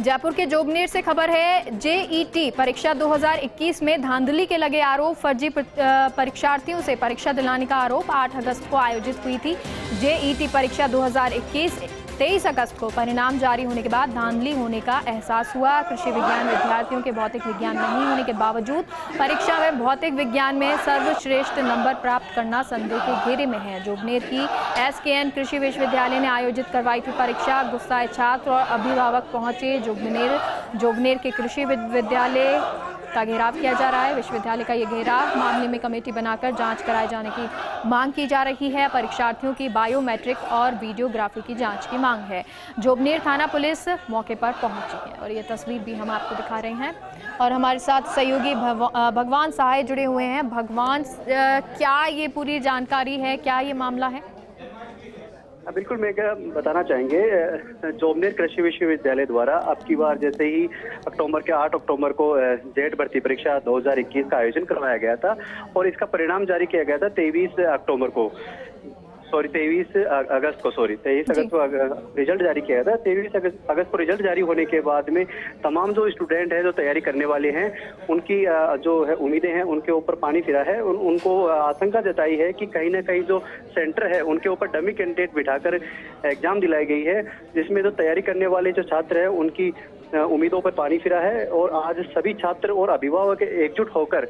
जयपुर के जोबनेर से खबर है, जेईटी परीक्षा 2021 में धांधली के लगे आरोप, फर्जी परीक्षार्थियों से परीक्षा दिलाने का आरोप 8 अगस्त को आयोजित हुई थी। जेईटी परीक्षा 2021 तेईस अगस्त को परिणाम जारी होने के बाद धांधली होने का एहसास हुआ। कृषि विज्ञान विद्यार्थियों के भौतिक विज्ञान नहीं होने के बावजूद परीक्षा में भौतिक विज्ञान में सर्वश्रेष्ठ नंबर प्राप्त करना संदेह के घेरे में है। जोबनेर की एसकेएन कृषि विश्वविद्यालय ने आयोजित करवाई थी परीक्षा। गुस्साए छात्र और अभिभावक पहुँचे। जोगनेर जोगनेर के कृषि विद्यालय का घेराव किया जा रहा है। विश्वविद्यालय का ये घेराव मामले में कमेटी बनाकर जाँच कराए जाने की मांग की जा रही है। परीक्षार्थियों की बायोमेट्रिक और वीडियोग्राफी की जाँच की मांग है। जोबनेर थाना पुलिस मौके पर पहुँची है। और ये तस्वीर भी हम आपको दिखा रहे हैं। और हमारे साथ सहयोगी भगवान सहाय जुड़े हुए हैं। भगवान क्या ये पूरी जानकारी है? क्या ये मामला है? बिल्कुल, मैं क्या बताना चाहेंगे जोबनेर कृषि विश्वविद्यालय द्वारा अब की बार जैसे ही अक्टूबर के 8 अक्टूबर को जेड भर्ती परीक्षा 2021 का आयोजन करवाया गया था और इसका परिणाम जारी किया गया था 23 अक्टूबर को। सॉरी तेईस अगस्त को सॉरी तेईस अगस्त को रिज़ल्ट जारी किया था। तेईस अगस्त को रिज़ल्ट जारी होने के बाद में तमाम जो स्टूडेंट हैं जो तैयारी करने वाले हैं उनकी जो है उम्मीदें हैं उनके ऊपर पानी फिरा है। उन, उनको आशंका जताई है कि कहीं ना कहीं जो सेंटर है उनके ऊपर डमी कैंडिडेट बिठाकर एग्ज़ाम दिलाई गई है जिसमें जो तैयारी करने वाले जो छात्र हैं उनकी उम्मीदों पर पानी फिरा है और आज सभी छात्र और अभिभावक एकजुट होकर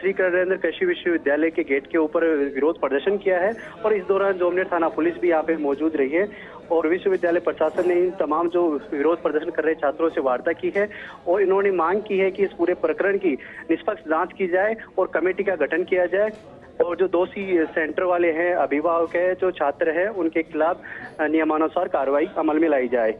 श्री करेंद्र कृषि विश्वविद्यालय के गेट के ऊपर विरोध प्रदर्शन किया है और इस दौरान जोमनेर थाना पुलिस भी यहाँ पे मौजूद रही है और विश्वविद्यालय प्रशासन ने इन तमाम जो विरोध प्रदर्शन कर रहे छात्रों से वार्ता की है और इन्होंने मांग की है कि इस पूरे प्रकरण की निष्पक्ष जाँच की जाए और कमेटी का गठन किया जाए। और जो दोषी सेंटर वाले हैं अभिभावक है जो छात्र है उनके खिलाफ नियमानुसार कार्रवाई अमल में लाई जाए।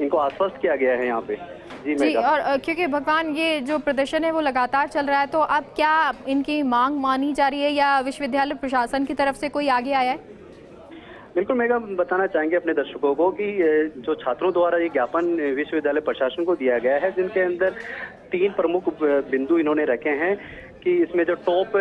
इनको आश्वस्त किया गया है यहाँ पे। जी, जी और क्योंकि भगवान ये जो प्रदर्शन है वो लगातार चल रहा है तो अब क्या इनकी मांग मानी जा रही है या विश्वविद्यालय प्रशासन की तरफ़ से कोई आगे आया है? बिल्कुल, मैं बताना चाहेंगे अपने दर्शकों को कि जो छात्रों द्वारा ये ज्ञापन विश्वविद्यालय प्रशासन को दिया गया है, जिनके अंदर तीन प्रमुख बिंदु इन्होंने रखे हैं कि इसमें जो टॉप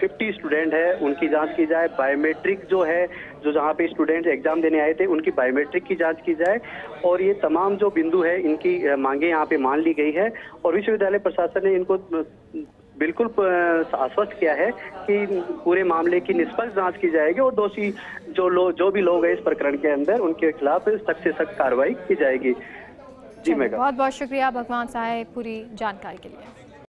फिफ्टी स्टूडेंट है, उनकी जाँच की जाए, बायोमेट्रिक जो है, जो जहाँ पे स्टूडेंट एग्ज़ाम देने आए थे, उनकी बायोमेट्रिक की जाँच की जाए, और ये तमाम जो बिंदु है, इनकी मांगे यहाँ पे मान ली गई है, और विश्वविद्यालय प्रशासन ने इनको बिल्कुल आश्वस्त किया है कि पूरे मामले की निष्पक्ष जाँच की जाएगी और दोषी जो लोग जो भी लोग हैं इस प्रकरण के अंदर उनके खिलाफ सख्त से सख्त कार्रवाई की जाएगी। जी मैं बहुत बहुत शुक्रिया भगवान साहेब पूरी जानकारी के लिए।